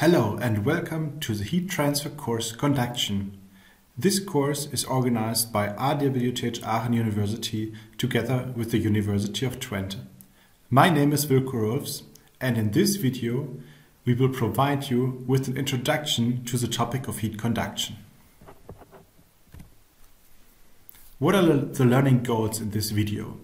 Hello and welcome to the heat transfer course Conduction. This course is organized by RWTH Aachen University together with the University of Twente. My name is Wilko Rohlfs and in this video we will provide you with an introduction to the topic of heat conduction. What are the learning goals in this video?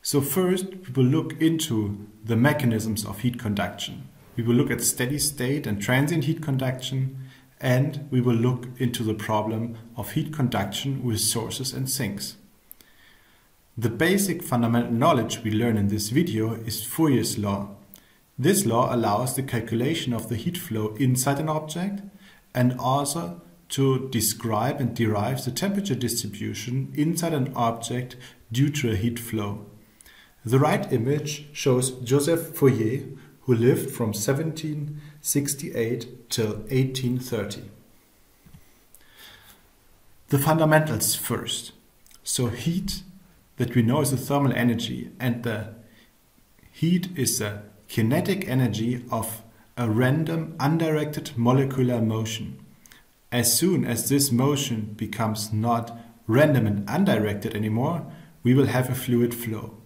So first we will look into the mechanisms of heat conduction. We will look at steady state and transient heat conduction, and we will look into the problem of heat conduction with sources and sinks. The basic fundamental knowledge we learn in this video is Fourier's law. This law allows the calculation of the heat flow inside an object and also to describe and derive the temperature distribution inside an object due to a heat flow. The right image shows Joseph Fourier who lived from 1768 till 1830. The fundamentals first. So heat that we know is a thermal energy and the heat is the kinetic energy of a random undirected molecular motion. As soon as this motion becomes not random and undirected anymore, we will have a fluid flow.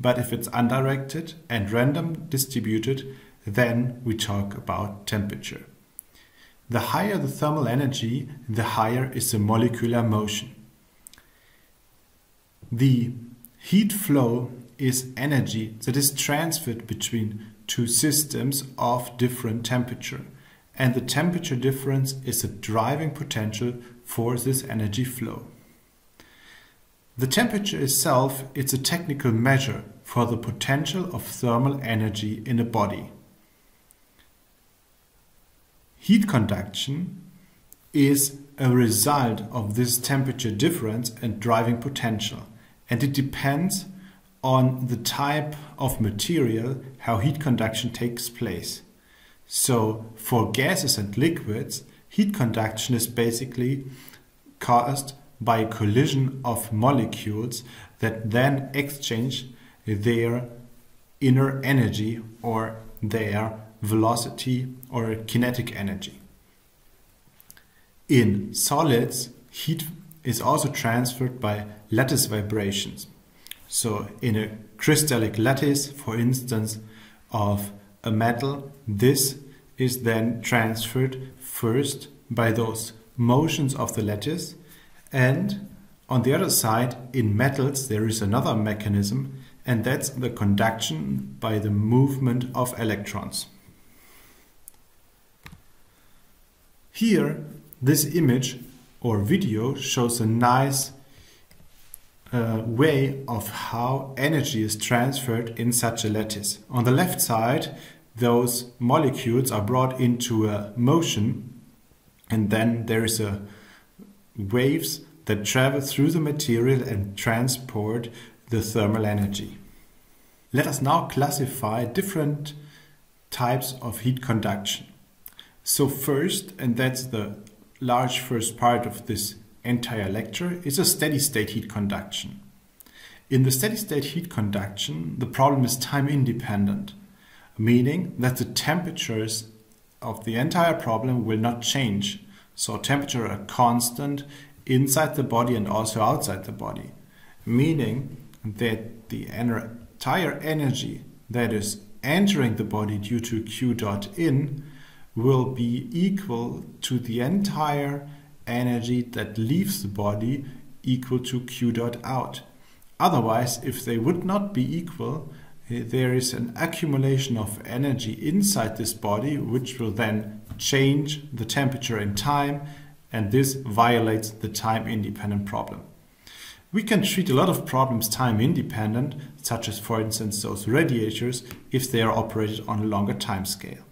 But if it's undirected and random distributed, then we talk about temperature. The higher the thermal energy, the higher is the molecular motion. The heat flow is energy that is transferred between two systems of different temperature. And the temperature difference is the driving potential for this energy flow. The temperature itself is a technical measure for the potential of thermal energy in a body. Heat conduction is a result of this temperature difference and driving potential and it depends on the type of material how heat conduction takes place. So for gases and liquids, heat conduction is basically caused by collision of molecules that then exchange their inner energy or their velocity or kinetic energy. In solids, heat is also transferred by lattice vibrations. So in a crystallic lattice, for instance, of a metal, this is then transferred first by those motions of the lattice and on the other side, in metals, there is another mechanism, and that's the conduction by the movement of electrons. Here, this image or video shows a nice uh, way of how energy is transferred in such a lattice. On the left side, those molecules are brought into a motion, and then there is a waves that travel through the material and transport the thermal energy. Let us now classify different types of heat conduction. So first, and that's the large first part of this entire lecture, is a steady state heat conduction. In the steady state heat conduction, the problem is time independent, meaning that the temperatures of the entire problem will not change. So temperature are constant inside the body and also outside the body, meaning that the entire energy that is entering the body due to Q dot in will be equal to the entire energy that leaves the body equal to Q dot out. Otherwise, if they would not be equal, eh, there is an accumulation of energy inside this body which will then change the temperature in time and this violates the time independent problem. We can treat a lot of problems time independent, such as for instance those radiators, if they are operated on a longer time scale.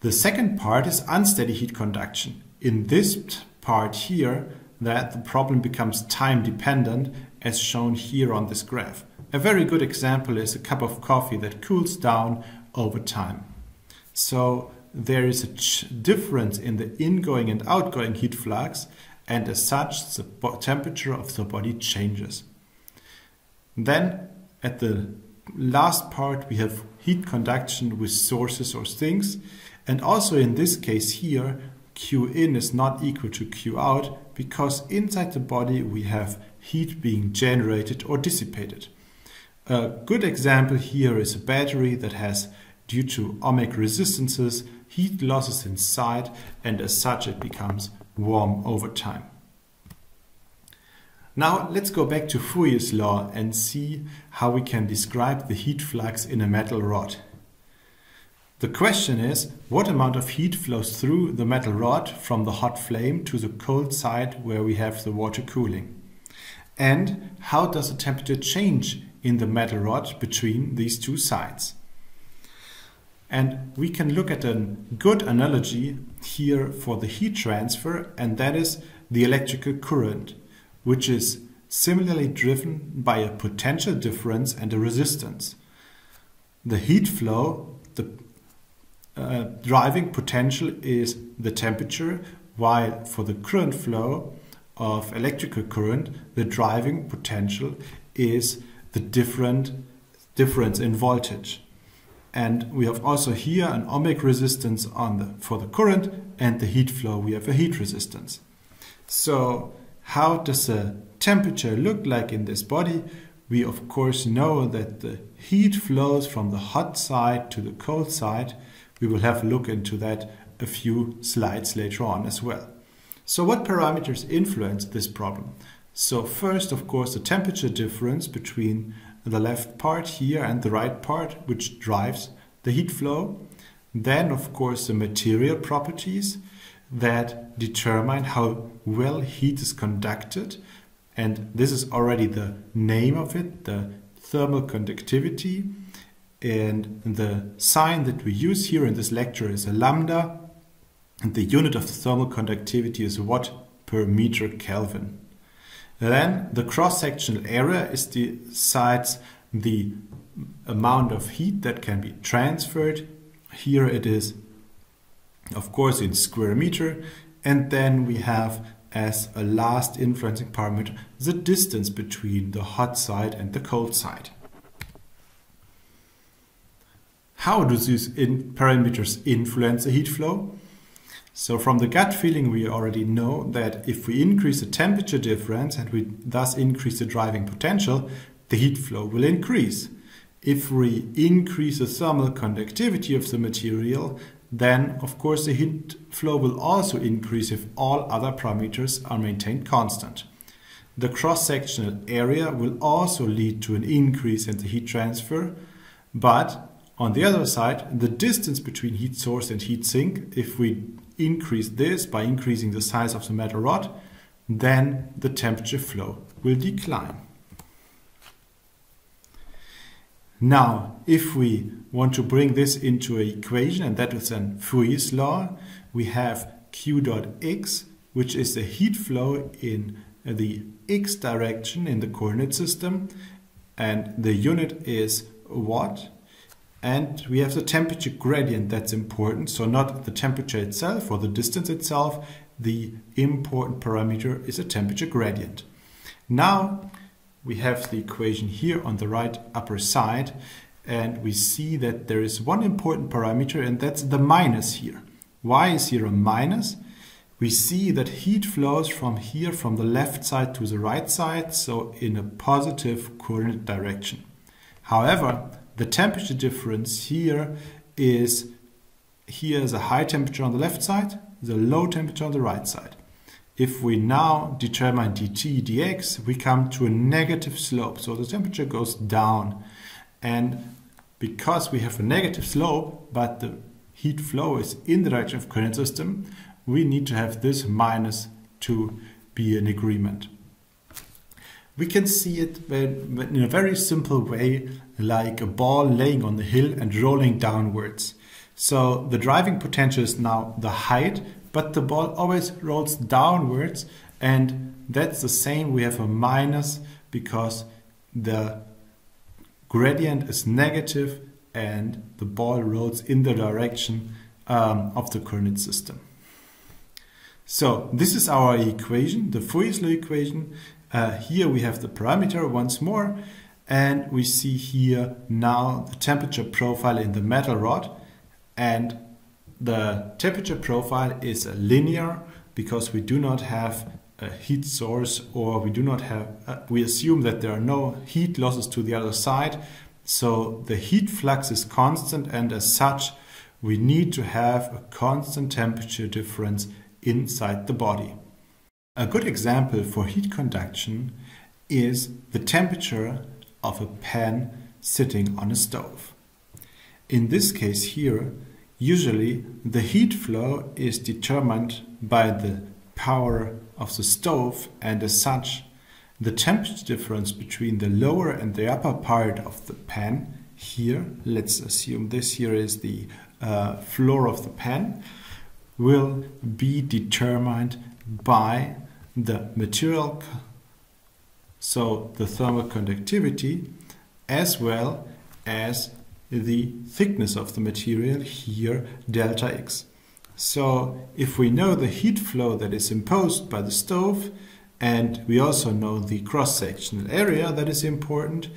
The second part is unsteady heat conduction. In this part here, that the problem becomes time dependent as shown here on this graph. A very good example is a cup of coffee that cools down over time. So there is a difference in the ingoing and outgoing heat flux and as such the temperature of the body changes. Then at the last part we have heat conduction with sources or sinks And also in this case here, Q in is not equal to Q out because inside the body we have heat being generated or dissipated. A good example here is a battery that has, due to ohmic resistances, heat losses inside and as such it becomes warm over time. Now let's go back to Fourier's law and see how we can describe the heat flux in a metal rod. The question is, what amount of heat flows through the metal rod from the hot flame to the cold side where we have the water cooling? And how does the temperature change in the metal rod between these two sides? And we can look at a good analogy here for the heat transfer, and that is the electrical current, which is similarly driven by a potential difference and a resistance. The heat flow, the uh, driving potential is the temperature, while for the current flow of electrical current, the driving potential is the different difference in voltage. And we have also here an ohmic resistance on the, for the current and the heat flow, we have a heat resistance. So how does the temperature look like in this body? We of course know that the heat flows from the hot side to the cold side we will have a look into that a few slides later on as well. So what parameters influence this problem? So first, of course, the temperature difference between the left part here and the right part, which drives the heat flow. Then, of course, the material properties that determine how well heat is conducted. And this is already the name of it, the thermal conductivity. And the sign that we use here in this lecture is a lambda. And the unit of the thermal conductivity is watt per meter Kelvin. Then the cross-sectional area is decides the amount of heat that can be transferred. Here it is, of course, in square meter. And then we have as a last influencing parameter the distance between the hot side and the cold side. How do these in parameters influence the heat flow? So from the gut feeling, we already know that if we increase the temperature difference and we thus increase the driving potential, the heat flow will increase. If we increase the thermal conductivity of the material, then of course the heat flow will also increase if all other parameters are maintained constant. The cross-sectional area will also lead to an increase in the heat transfer, but on the other side, the distance between heat source and heat sink, if we increase this by increasing the size of the metal rod, then the temperature flow will decline. Now, if we want to bring this into an equation, and that is then Fourier's law, we have Q dot X, which is the heat flow in the X direction in the coordinate system, and the unit is watt, and we have the temperature gradient that's important. So not the temperature itself or the distance itself. The important parameter is a temperature gradient. Now we have the equation here on the right upper side and we see that there is one important parameter and that's the minus here. Why is here a minus? We see that heat flows from here from the left side to the right side, so in a positive coordinate direction. However, the temperature difference here is here is a high temperature on the left side, the low temperature on the right side. If we now determine dt dx, we come to a negative slope. So the temperature goes down. And because we have a negative slope, but the heat flow is in the direction of current system, we need to have this minus to be an agreement. We can see it in a very simple way, like a ball laying on the hill and rolling downwards. So the driving potential is now the height, but the ball always rolls downwards and that's the same. We have a minus because the gradient is negative and the ball rolls in the direction um, of the coordinate system. So this is our equation, the Fourier's law equation. Uh, here we have the parameter once more and we see here now the temperature profile in the metal rod and the temperature profile is linear because we do not have a heat source or we do not have, uh, we assume that there are no heat losses to the other side. So the heat flux is constant and as such, we need to have a constant temperature difference inside the body. A good example for heat conduction is the temperature of a pan sitting on a stove. In this case here, usually the heat flow is determined by the power of the stove and as such the temperature difference between the lower and the upper part of the pan here, let's assume this here is the uh, floor of the pan, will be determined by the material, so the thermal conductivity, as well as the thickness of the material here, delta X. So if we know the heat flow that is imposed by the stove, and we also know the cross-sectional area that is important,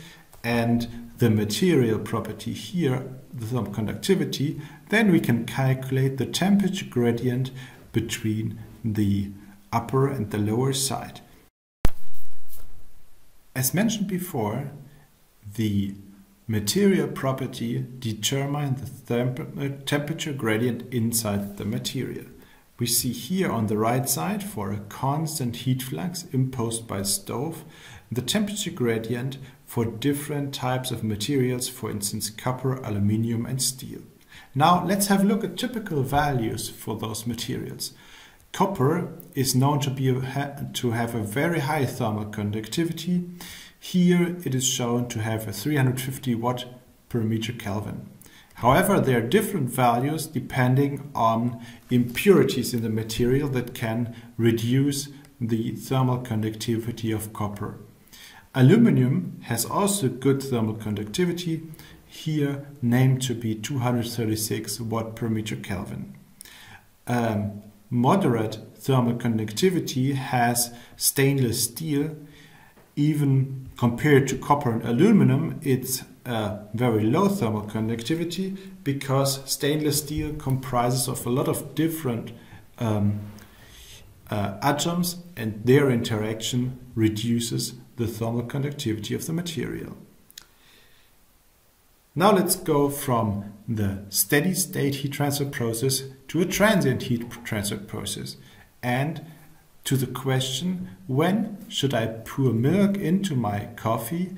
and the material property here, the thermal conductivity, then we can calculate the temperature gradient between the upper and the lower side. As mentioned before, the material property determines the uh, temperature gradient inside the material. We see here on the right side for a constant heat flux imposed by stove, the temperature gradient for different types of materials, for instance copper, aluminium and steel. Now let's have a look at typical values for those materials. Copper is known to, be to have a very high thermal conductivity. Here it is shown to have a 350 watt per meter Kelvin. However, there are different values depending on impurities in the material that can reduce the thermal conductivity of copper. Aluminium has also good thermal conductivity, here named to be 236 watt per meter Kelvin. Um, moderate thermal conductivity has stainless steel. Even compared to copper and aluminum, it's a very low thermal conductivity because stainless steel comprises of a lot of different um, uh, atoms and their interaction reduces the thermal conductivity of the material. Now let's go from the steady state heat transfer process to a transient heat transfer process and to the question when should I pour milk into my coffee?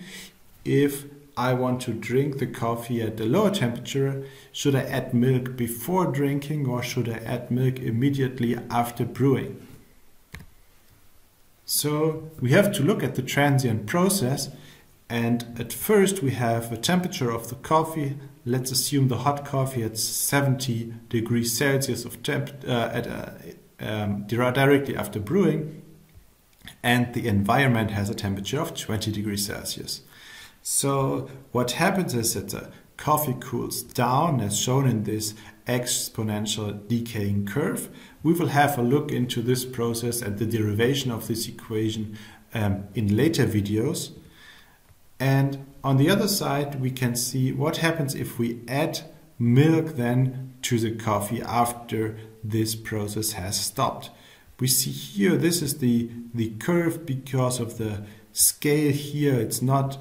If I want to drink the coffee at a lower temperature should I add milk before drinking or should I add milk immediately after brewing? So we have to look at the transient process and at first we have a temperature of the coffee. Let's assume the hot coffee at 70 degrees Celsius of temp uh, at, uh, um, directly after brewing. And the environment has a temperature of 20 degrees Celsius. So what happens is that the coffee cools down as shown in this exponential decaying curve. We will have a look into this process and the derivation of this equation um, in later videos. And on the other side, we can see what happens if we add milk then to the coffee after this process has stopped. We see here, this is the, the curve because of the scale here. It's not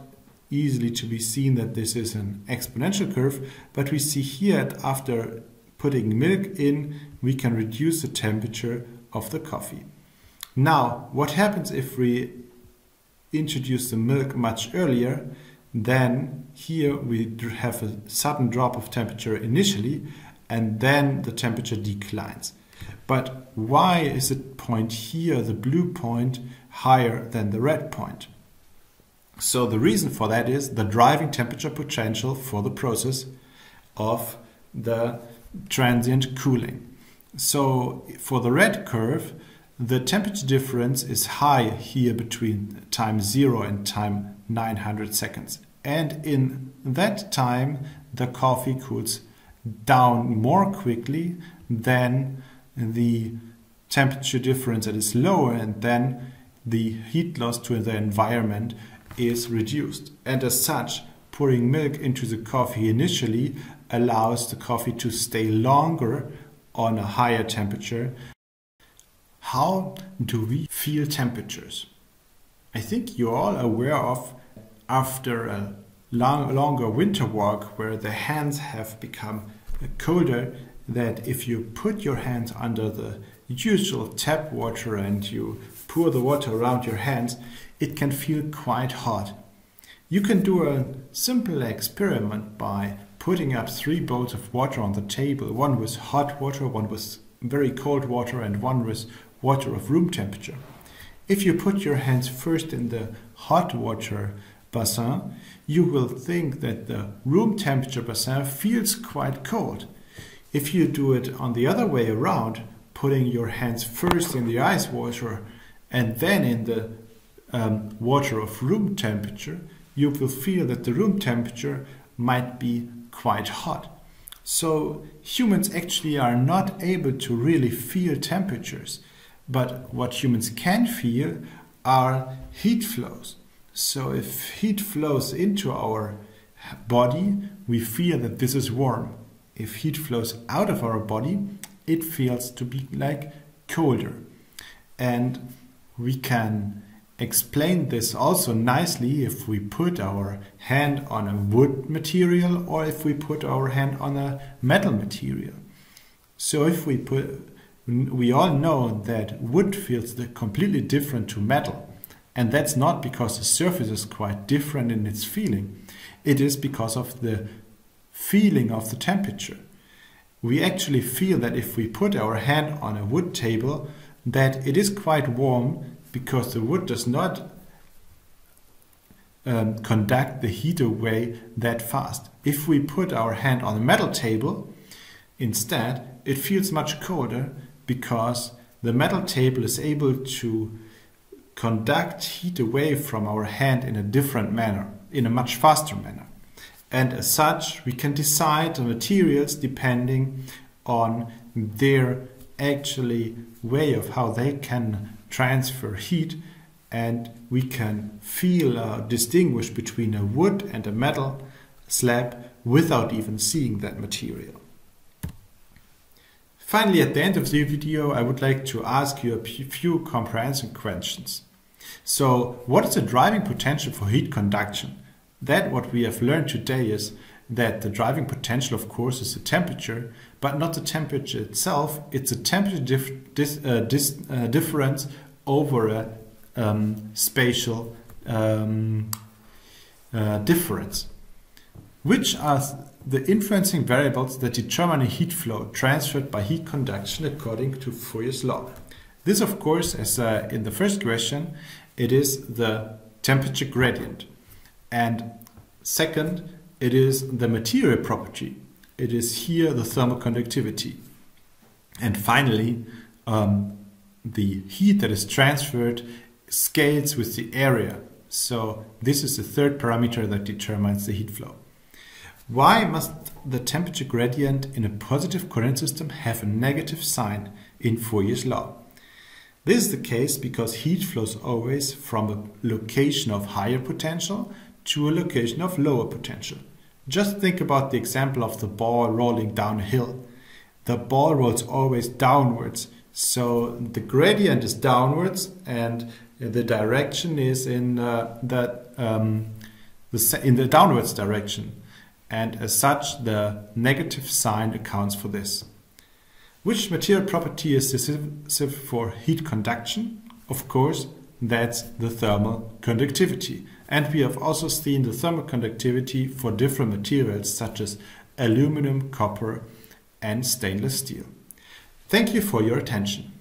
easily to be seen that this is an exponential curve, but we see here that after putting milk in, we can reduce the temperature of the coffee. Now, what happens if we introduce the milk much earlier, then here we have a sudden drop of temperature initially and then the temperature declines. But why is the point here, the blue point, higher than the red point? So the reason for that is the driving temperature potential for the process of the transient cooling. So for the red curve, the temperature difference is high here between time 0 and time 900 seconds. And in that time, the coffee cools down more quickly than the temperature difference that is lower and then the heat loss to the environment is reduced. And as such, pouring milk into the coffee initially allows the coffee to stay longer on a higher temperature. How do we feel temperatures? I think you're all aware of after a long, longer winter walk where the hands have become colder that if you put your hands under the usual tap water and you pour the water around your hands, it can feel quite hot. You can do a simple experiment by putting up three bowls of water on the table, one with hot water, one with very cold water, and one with water of room temperature. If you put your hands first in the hot water bassin, you will think that the room temperature bassin feels quite cold. If you do it on the other way around, putting your hands first in the ice water and then in the um, water of room temperature, you will feel that the room temperature might be quite hot. So humans actually are not able to really feel temperatures, but what humans can feel are heat flows. So if heat flows into our body, we feel that this is warm. If heat flows out of our body, it feels to be like colder. And we can explain this also nicely if we put our hand on a wood material or if we put our hand on a metal material. So if we put, we all know that wood feels completely different to metal. And that's not because the surface is quite different in its feeling. It is because of the feeling of the temperature. We actually feel that if we put our hand on a wood table, that it is quite warm because the wood does not um, conduct the heat away that fast. If we put our hand on a metal table, instead, it feels much colder because the metal table is able to conduct heat away from our hand in a different manner, in a much faster manner. And as such, we can decide the materials depending on their actually way of how they can transfer heat and we can feel uh, distinguish between a wood and a metal slab without even seeing that material. Finally, at the end of the video, I would like to ask you a few comprehensive questions. So, what is the driving potential for heat conduction? That what we have learned today is that the driving potential, of course, is the temperature, but not the temperature itself. It's a temperature dif dis, uh, dis, uh, difference over a um, spatial um, uh, difference. Which are the influencing variables that determine a heat flow transferred by heat conduction according to Fourier's law? This, of course, as uh, in the first question, it is the temperature gradient. And second, it is the material property. It is here the thermal conductivity. And finally, um, the heat that is transferred scales with the area. So this is the third parameter that determines the heat flow. Why must the temperature gradient in a positive coordinate system have a negative sign in Fourier's law? This is the case because heat flows always from a location of higher potential to a location of lower potential. Just think about the example of the ball rolling down a hill. The ball rolls always downwards, so the gradient is downwards and the direction is in uh, that um, the, in the downwards direction. And as such, the negative sign accounts for this. Which material property is decisive for heat conduction? Of course, that's the thermal conductivity. And we have also seen the thermal conductivity for different materials such as aluminum, copper and stainless steel. Thank you for your attention.